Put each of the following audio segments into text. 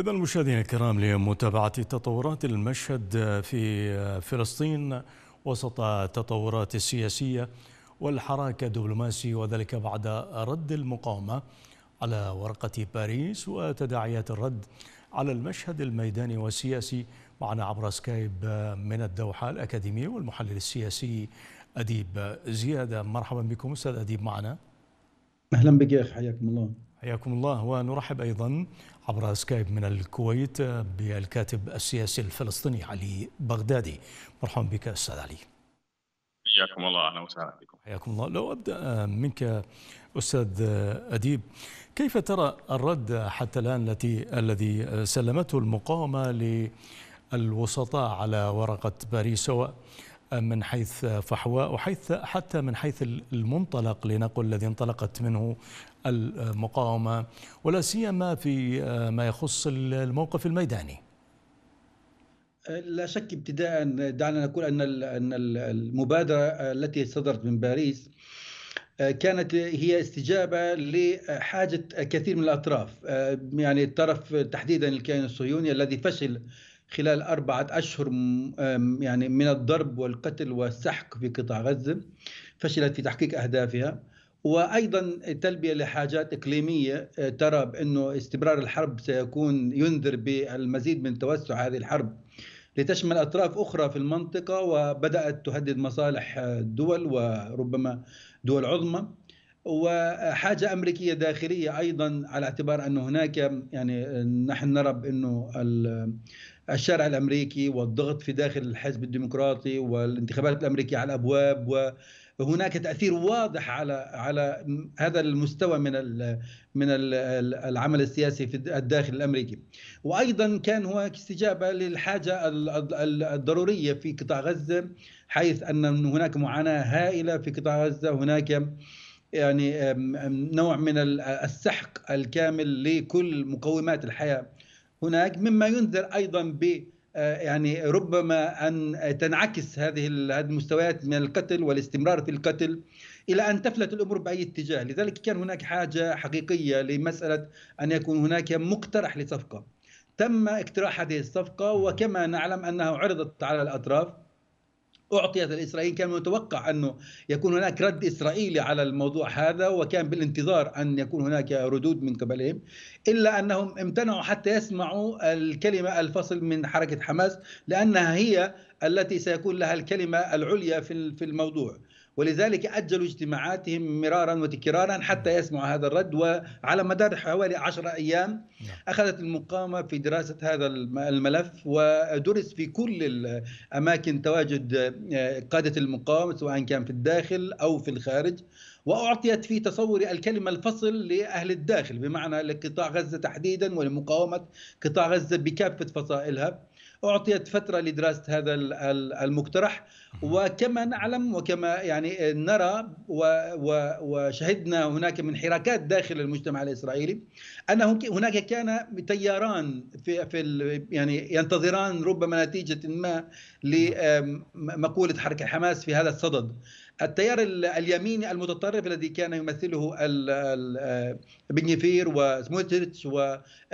إذا المشاهدين الكرام لمتابعة تطورات المشهد في فلسطين وسط التطورات السياسية والحراك الدبلوماسي وذلك بعد رد المقاومة على ورقة باريس وتداعيات الرد على المشهد الميداني والسياسي معنا عبر سكايب من الدوحة الأكاديمية والمحلل السياسي أديب زيادة. مرحبا بكم أستاذ أديب معنا. أهلا بك يا أخي حياكم الله. حياكم الله ونرحب أيضا عبر سكايب من الكويت بالكاتب السياسي الفلسطيني علي بغدادي. مرحبا بك أستاذ علي. حياكم الله أهلا وسهلا بكم حياكم الله. لو أبدأ منك أستاذ أديب كيف ترى الرد حتى الآن التي الذي سلمته المقاومة للوسطاء على ورقة باريس؟ سواء من حيث فحواء وحيث حتى من حيث المنطلق لنقل الذي انطلقت منه المقاومة ولا سيما في ما يخص الموقف الميداني. لا شك ابتداء دعنا نقول أن أن المبادرة التي صدرت من باريس كانت هي استجابة لحاجة كثير من الأطراف. يعني الطرف تحديدا الكيان الصهيوني الذي فشل خلال أربعة أشهر يعني من الضرب والقتل والسحق في قطاع غزة فشلت في تحقيق أهدافها. وأيضا تلبية لحاجات إقليمية ترى بأنه استمرار الحرب سيكون ينذر بالمزيد من توسع هذه الحرب. لتشمل أطراف أخرى في المنطقة وبدأت تهدد مصالح الدول وربما دول عظمى. وحاجة أمريكية داخلية أيضا على اعتبار انه هناك يعني نحن نرى بأنه الشارع الأمريكي والضغط في داخل الحزب الديمقراطي والانتخابات الأمريكية على الأبواب و هناك تأثير واضح على على هذا المستوى من من العمل السياسي في الداخل الأمريكي. وأيضا كان هناك استجابة للحاجة الضرورية في قطاع غزة حيث أن هناك معاناة هائلة في قطاع غزة. هناك يعني نوع من السحق الكامل لكل مقومات الحياة. هناك مما ينذر أيضا ب يعني ربما أن تنعكس هذه المستويات من القتل والاستمرار في القتل إلى أن تفلت الأمور بأي اتجاه، لذلك كان هناك حاجة حقيقية لمسألة أن يكون هناك مقترح لصفقة. تم اقتراح هذه الصفقة وكما نعلم أنها عرضت على الأطراف أعطيت الإسرائيليين كان متوقع أنه يكون هناك رد إسرائيلي على الموضوع هذا وكان بالانتظار أن يكون هناك ردود من قبلهم إلا أنهم امتنعوا حتى يسمعوا الكلمة الفصل من حركة حماس لأنها هي التي سيكون لها الكلمة العليا في الموضوع. ولذلك أجلوا اجتماعاتهم مرارا وتكرارا حتى يسمعوا هذا الرد وعلى مدار حوالي عشرة أيام أخذت المقاومة في دراسة هذا الملف ودرس في كل الأماكن تواجد قادة المقاومة سواء كان في الداخل أو في الخارج وأعطيت في تصوري الكلمة الفصل لأهل الداخل بمعنى لقطاع غزة تحديدا ولمقاومة قطاع غزة بكافة فصائلها. أعطيت فترة لدراسة هذا المقترح وكما نعلم وكما يعني نرى وشهدنا هناك من حراكات داخل المجتمع الإسرائيلي ان هناك كان تياران في في يعني ينتظران ربما نتيجة ما لمقوله حركة حماس في هذا الصدد. التيار اليميني المتطرف الذي كان يمثله بنيفير وسموتريتش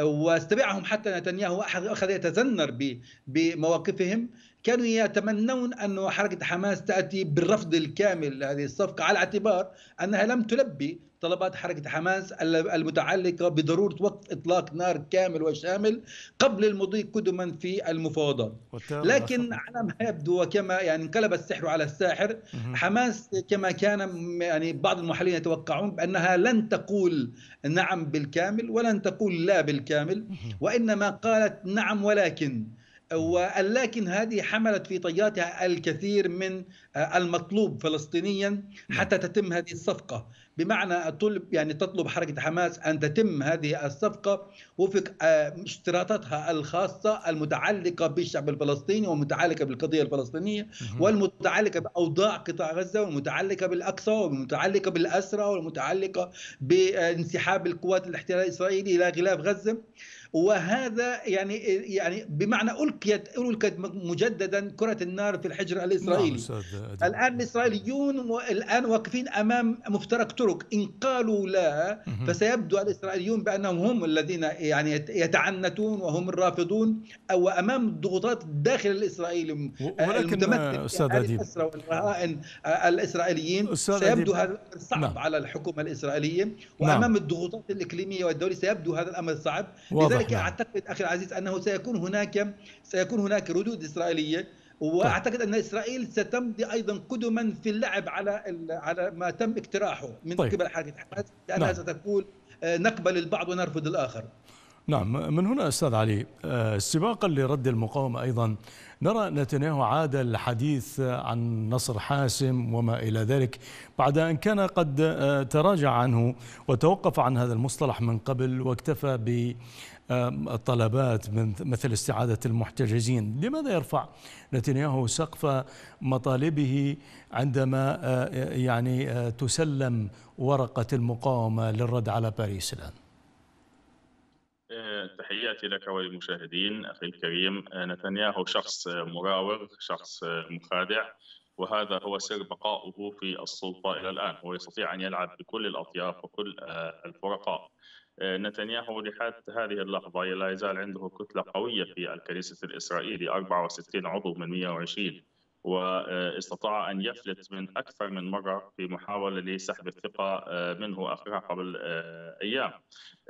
واستبعهم حتى نتنياهو اخذ يتذنر بمواقفهم. كانوا يتمنون أن حركة حماس تأتي بالرفض الكامل لهذه الصفقة على اعتبار أنها لم تلبي طلبات حركة حماس المتعلقة بضرورة وقف إطلاق نار كامل وشامل قبل المضي قدما في المفاوضات. لكن على ما يبدو وكما يعني انقلب السحر على الساحر حماس كما كان يعني بعض المحللين يتوقعون بأنها لن تقول نعم بالكامل ولن تقول لا بالكامل وإنما قالت نعم ولكن. ولكن هذه حملت في طياتها الكثير من المطلوب فلسطينيا حتى تتم هذه الصفقة. بمعنى طلب يعني تطلب حركة حماس أن تتم هذه الصفقة وفق اشتراطاتها الخاصة المتعلقة بالشعب الفلسطيني ومتعلقة بالقضية الفلسطينية والمتعلقة بأوضاع قطاع غزة والمتعلقة بالأقصى والمتعلقة بالأسرى والمتعلقة بانسحاب القوات الاحتلال الإسرائيلي إلى غلاف غزة. وهذا يعني يعني بمعنى ألقيت القيت مجددا كرة النار في الحجر الإسرائيلي. نعم الآن الإسرائيليون الآن واقفين أمام مفترق طرق إن قالوا لا فسيبدو الإسرائيليون بأنهم هم الذين يعني يتعنتون وهم الرافضون أو أمام الضغوطات داخل الاسرائيلي ولكن أستاذ أديب. والرهائن الإسرائيليين. سيبدو هذا صعب نعم. على الحكومة الإسرائيلية. نعم. وأمام نعم. الضغوطات الإقليمية والدولية سيبدو هذا الأمر صعب. لذلك نعم. أعتقد أخي العزيز أنه سيكون هناك سيكون هناك ردود إسرائيلية وأعتقد أن إسرائيل ستمضي أيضا قدما في اللعب على على ما تم اقتراحه من طيب. قبل حركة حماس لأنها نعم. ستقول آه، نقبل البعض ونرفض الآخر نعم من هنا أستاذ علي آه، سباقا لرد المقاومة أيضا نرى نتنياهو عاد الحديث عن نصر حاسم وما إلى ذلك بعد أن كان قد آه، تراجع عنه وتوقف عن هذا المصطلح من قبل واكتفى ب الطلبات من مثل استعادة المحتجزين. لماذا يرفع نتنياهو سقف مطالبه عندما يعني تسلم ورقة المقاومة للرد على باريس الآن؟ تحياتي لك وللمشاهدين. أخي الكريم نتنياهو شخص مراوغ شخص مخادع وهذا هو سر بقائه في السلطة إلى الآن. هو يستطيع أن يلعب بكل الأطياف وكل الفرقاء. نتنياهو لحد هذه اللحظة لا يزال عنده كتلة قوية في الكنيسة الإسرائيلي 64 عضو من 120 واستطاع أن يفلت من أكثر من مرة في محاولة لسحب الثقة آه، منه أخرها قبل آه، أيام.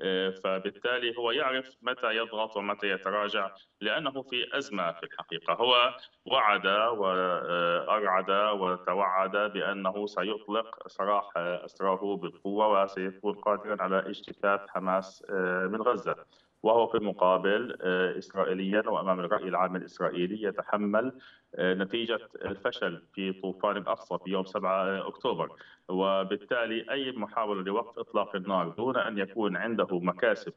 آه، فبالتالي هو يعرف متى يضغط ومتى يتراجع لأنه في أزمة في الحقيقة. هو وعد وأرعد وتوعد بأنه سيطلق سراح أسراه بالقوة وسيكون قادرا على اجتثاث حماس من غزة. وهو في المقابل إسرائيليا وأمام الرأي العام الإسرائيلي يتحمل نتيجة الفشل في طوفان الأقصى في يوم 7 أكتوبر. وبالتالي أي محاولة لوقف إطلاق النار دون أن يكون عنده مكاسب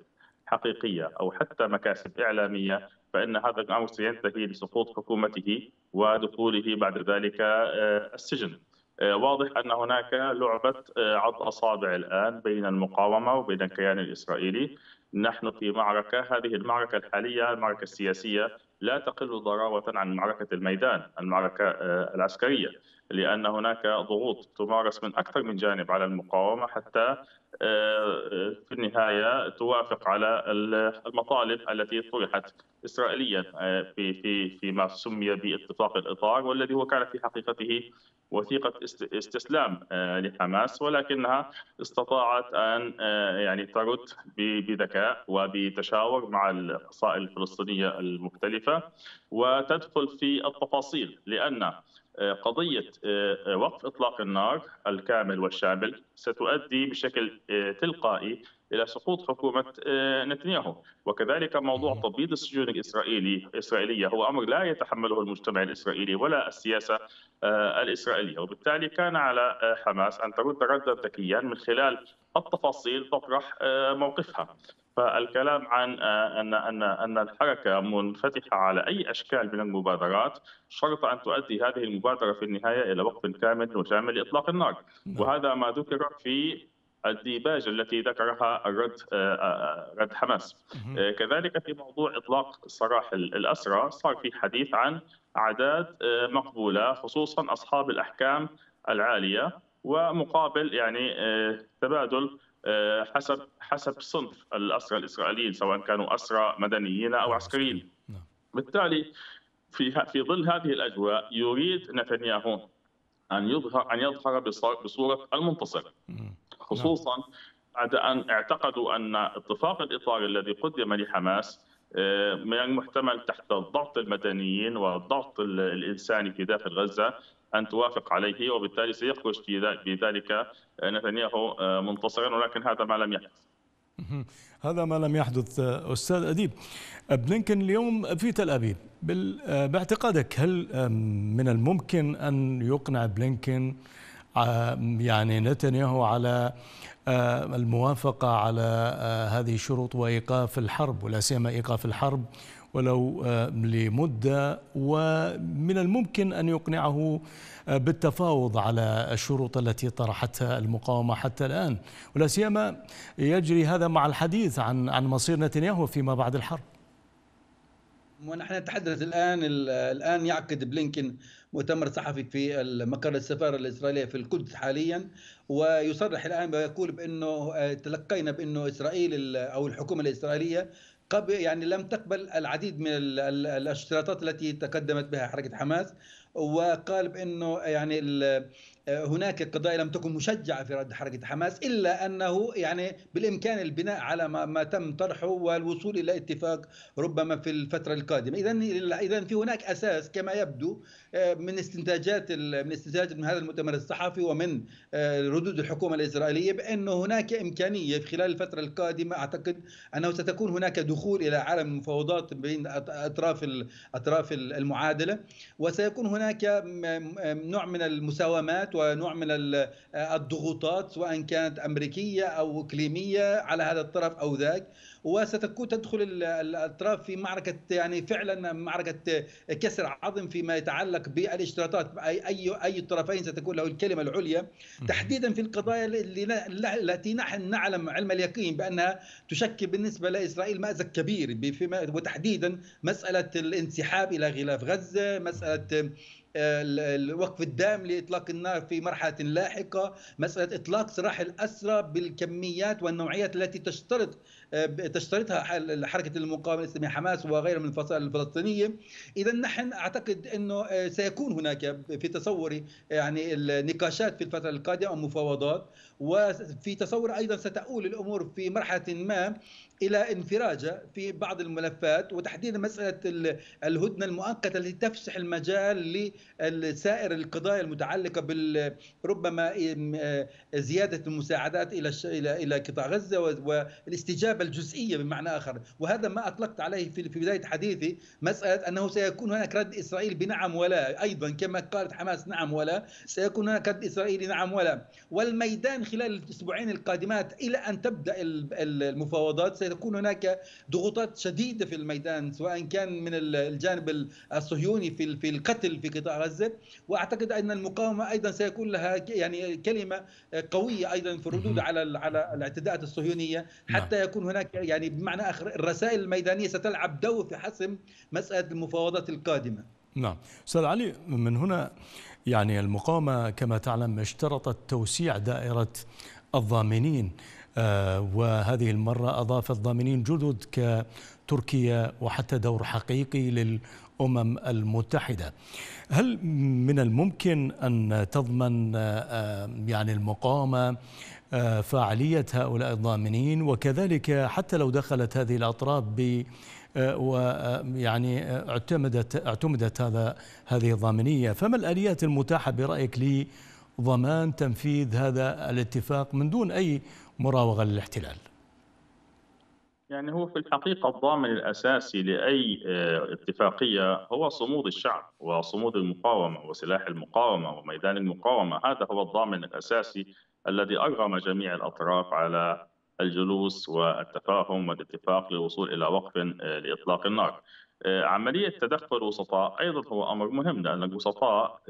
حقيقية أو حتى مكاسب إعلامية فإن هذا الأمر سينتهي بسقوط حكومته ودخوله بعد ذلك آه، السجن. آه، واضح أن هناك لعبة آه، عض أصابع الآن بين المقاومة وبين الكيان الإسرائيلي. نحن في معركة هذه المعركة الحالية المعركة السياسية. لا تقل ضراوة عن معركة الميدان المعركة آه، العسكرية لأن هناك ضغوط تمارس من أكثر من جانب على المقاومة حتى آه، في النهاية توافق على المطالب التي طرحت إسرائيليا آه، في في فيما سمي باتفاق الإطار والذي هو كان في حقيقته وثيقة استسلام لحماس ولكنها استطاعت أن يعني ترد بذكاء وبتشاور مع الفصائل الفلسطينية المختلفة. وتدخل في التفاصيل لأن آه، قضية آه، وقف إطلاق النار الكامل والشامل ستؤدي بشكل آه، تلقائي إلى سقوط حكومة نتنياهو. وكذلك موضوع تبييض السجون الإسرائيلي الإسرائيلية هو أمر لا يتحمله المجتمع الإسرائيلي ولا السياسة الإسرائيلية. وبالتالي كان على حماس أن ترد ردا ذكيا من خلال التفاصيل تطرح موقفها. فالكلام عن آه، أن أن أن الحركة منفتحة على أي أشكال من المبادرات شرط أن تؤدي هذه المبادرة في النهاية إلى وقف كامل وشامل لإطلاق النار. نعم. وهذا ما ذكر في الديباج التي ذكرها الرد آه، آه، رد حماس. كذلك في موضوع إطلاق سراح الأسرى صار في حديث عن أعداد مقبولة خصوصا أصحاب الأحكام العالية ومقابل يعني تبادل حسب حسب صنف الأسرى الإسرائيليين سواء كانوا أسرى مدنيين أو عسكريين. نعم. بالتالي في في ظل هذه الأجواء يريد نتنياهو أن يظهر أن يظهر بصورة المنتصر خصوصا بعد أن اعتقدوا أن اتفاق الإطار الذي قدم لحماس آه، من المحتمل تحت الضغط المدنيين والضغط الإنساني في داخل غزة أن توافق عليه وبالتالي سيخرج في ذلك نتنياهو آه، منتصرا ولكن هذا ما لم يحدث. هذا ما لم يحدث آه، أستاذ أديب. بلينكن اليوم في تل أبيب. آه، باعتقادك هل من الممكن أن يقنع بلينكن يعني نتنياهو على الموافقة على هذه الشروط وإيقاف الحرب ولا سيما إيقاف الحرب ولو لمدة ومن الممكن أن يقنعه بالتفاوض على الشروط التي طرحتها المقاومة حتى الآن. ولا سيما يجري هذا مع الحديث عن عن مصير نتنياهو فيما بعد الحرب. ونحن نتحدث الآن الآن يعقد بلينكن مؤتمر صحفي في مقر السفارة الإسرائيلية في القدس حاليا. ويصرح الآن ويقول بأنه تلقينا بأنه إسرائيل أو الحكومة الإسرائيلية قبل يعني لم تقبل العديد من الاشتراطات التي تقدمت بها حركة حماس وقال بأنه يعني هناك قضايا لم تكن مشجعة في رد حركة حماس إلا أنه يعني بالإمكان البناء على ما, ما تم طرحه والوصول إلى اتفاق ربما في الفترة القادمة، اذا اذا في هناك أساس كما يبدو آه، من استنتاجات من استنتاجات من هذا المؤتمر الصحفي ومن آه، ردود الحكومة الإسرائيلية بانه هناك إمكانية في خلال الفترة القادمة أعتقد أنه ستكون هناك دخول إلى عالم المفاوضات بين أطراف أطراف المعادلة وسيكون هناك نوع من المساومات ونوع من الضغوطات سواء كانت أمريكية أو إقليمية على هذا الطرف أو ذاك. وستكون تدخل الأطراف في معركة يعني فعلا معركة كسر عظم فيما يتعلق بالاشتراطات. اي اي أي الطرفين ستكون له الكلمة العليا. تحديدا في القضايا التي نحن نعلم علم اليقين بأنها تشكل بالنسبة لإسرائيل مأزق كبير وتحديدا مسألة الانسحاب إلى غلاف غزة مسألة الوقف الدائم لإطلاق النار في مرحلة لاحقة، مسألة إطلاق سراح الأسرى بالكميات والنوعيات التي تشترط تشترطها حركة المقاومة الاسلاميه حماس وغيرها من الفصائل الفلسطينية، اذا نحن أعتقد إنه آه، سيكون هناك في تصوري يعني النقاشات في الفترة القادمة ومفاوضات وفي تصور أيضا ستؤول الأمور في مرحلة ما. إلى انفراجه في بعض الملفات وتحديدا مسألة الهدنة المؤقتة التي تفسح المجال لسائر القضايا المتعلقة بال ربما زيادة المساعدات إلى إلى إلى قطاع غزة والاستجابة الجزئية بمعنى آخر. وهذا ما أطلقت عليه في بداية حديثي مسألة أنه سيكون هناك رد اسرائيل بنعم ولا. أيضا كما قالت حماس نعم ولا. سيكون هناك رد إسرائيلي نعم ولا. والميدان خلال الأسبوعين القادمات إلى أن تبدأ المفاوضات سيكون هناك ضغوطات شديدة في الميدان سواء كان من الجانب الصهيوني في في القتل في قطاع غزة. وأعتقد أن المقاومة أيضا سيكون لها يعني كلمة قوية أيضا في الردود على على الاعتداءات الصهيونية. نعم. حتى يكون هناك يعني بمعنى آخر الرسائل الميدانية ستلعب دور في حسم مسألة المفاوضات القادمة. نعم. أستاذ علي من هنا يعني المقاومة كما تعلم اشترطت توسيع دائرة الضامنين. وهذه المرة أضافت ضامنين جدد كتركيا وحتى دور حقيقي للأمم المتحدة. هل من الممكن أن تضمن آه، يعني المقاومة آه، فاعلية هؤلاء الضامنين؟ وكذلك حتى لو دخلت هذه الأطراف ب ويعني اعتمدت اعتمدت هذا هذه الضامنية فما الآليات المتاحة برأيك لضمان تنفيذ هذا الاتفاق من دون أي مراوغة للاحتلال. يعني هو في الحقيقة الضامن الأساسي لأي آه، اتفاقية هو صمود الشعب وصمود المقاومة وسلاح المقاومة وميدان المقاومة. هذا هو الضامن الأساسي الذي أرغم جميع الأطراف على الجلوس والتفاهم والاتفاق للوصول إلى وقف آه، لإطلاق النار. آه، عملية تدخل الوسطاء أيضا هو أمر مهم لأن الوسطاء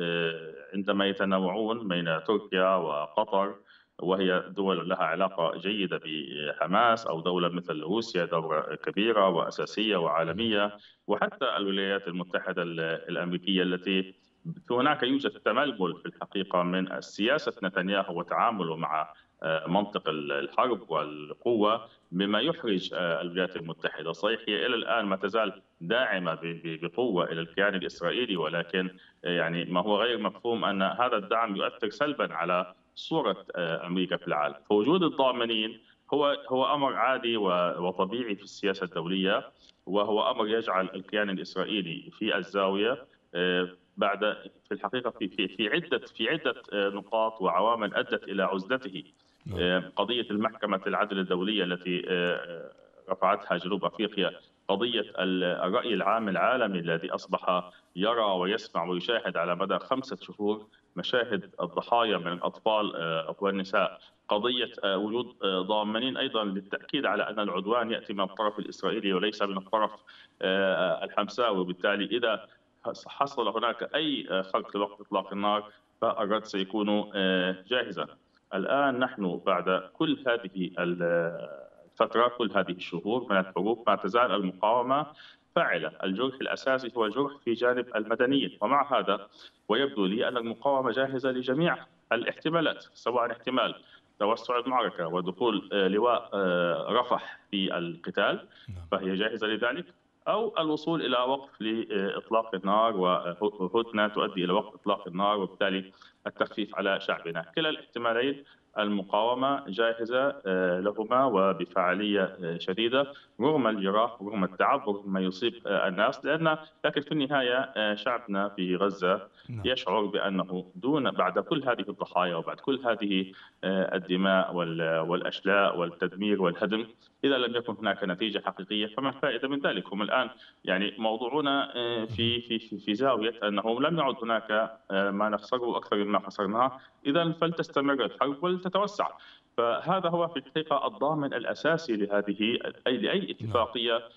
عندما يتنوعون بين تركيا وقطر وهي دول لها علاقة جيدة بحماس أو دولة مثل روسيا دولة كبيرة وأساسية وعالمية وحتى الولايات المتحدة الأمريكية التي هناك يوجد تململ في الحقيقة من سياسة نتنياهو وتعامله مع آه، منطق الحرب والقوة بما يحرج آه، الولايات المتحدة. صحيح هي إلى الآن ما تزال داعمة بقوة إلى الكيان الإسرائيلي ولكن آه، يعني ما هو غير مفهوم أن هذا الدعم يؤثر سلبا على صورة آه، أمريكا في العالم، فوجود الضامنين هو هو أمر عادي وطبيعي في السياسة الدولية وهو أمر يجعل الكيان الإسرائيلي في الزاوية آه، بعد في الحقيقة في في في عدة في عدة آه، نقاط وعوامل أدت إلى عزلته نعم. قضية المحكمة العدل الدولية التي رفعتها جنوب أفريقيا قضية الرأي العام العالمي الذي أصبح يرى ويسمع ويشاهد على مدى خمسة شهور مشاهد الضحايا من الأطفال والنساء قضية وجود ضامنين أيضا للتأكيد على أن العدوان يأتي من الطرف الإسرائيلي وليس من الطرف الحمساوي. وبالتالي إذا حصل هناك أي خلق لوقت إطلاق النار فالرد سيكون جاهزا. الآن نحن بعد كل هذه الفترة كل هذه الشهور من الحروب ما تزال المقاومة فاعلة، الجرح الأساسي هو الجرح في جانب المدنيين، ومع هذا ويبدو لي أن المقاومة جاهزة لجميع الاحتمالات، سواء احتمال توسع المعركة ودخول لواء رفح في القتال فهي جاهزة لذلك أو الوصول إلى وقف لإطلاق النار وهدنه تؤدي إلى وقف إطلاق النار وبالتالي التخفيف على شعبنا، كلا الاحتمالين المقاومة جاهزة لهما وبفعالية شديدة. رغم الجراح رغم التعب رغم ما يصيب الناس لأن لكن في النهاية شعبنا في غزة يشعر بأنه دون بعد كل هذه الضحايا وبعد كل هذه الدماء والأشلاء والتدمير والهدم إذا لم يكن هناك نتيجة حقيقية فما الفائدة من ذلك؟ هم الآن يعني موضوعنا في في في زاوية أنه لم يعد هناك ما نخسره أكثر مما خسرناه إذا فلتستمر الحرب ولتتوسع فهذا هو في الحقيقة الضامن الأساسي لهذه أي لأي اتفاقية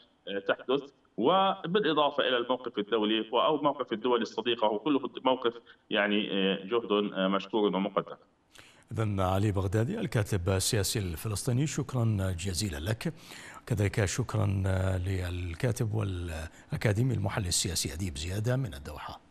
تحدث. وبالإضافة إلى الموقف الدولي أو موقف الدول الصديقة وكله موقف يعني جهد مشكور ومقدر إذا علي بغدادي الكاتب السياسي الفلسطيني شكرا جزيلا لك. كذلك شكرا للكاتب والأكاديمي المحلل السياسي أديب زيادة من الدوحة.